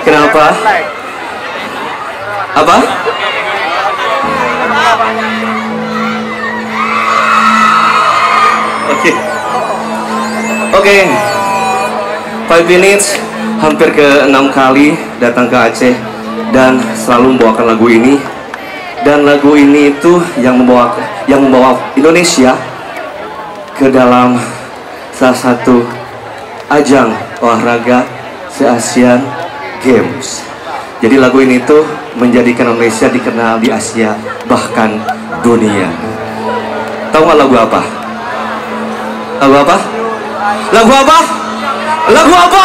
Kenapa? Apa? Oke. Oke. Five minutes hampir ke enam kali datang ke Aceh dan selalu membawakan lagu ini dan lagu ini itu yang membawa yang membawa Indonesia ke dalam salah satu ajang olahraga se-ASEAN Games. Jadi lagu ini tuh menjadikan Indonesia dikenal di Asia bahkan dunia. Tahu nggak lagu apa? Lagu apa? Lagu apa? Lagu apa?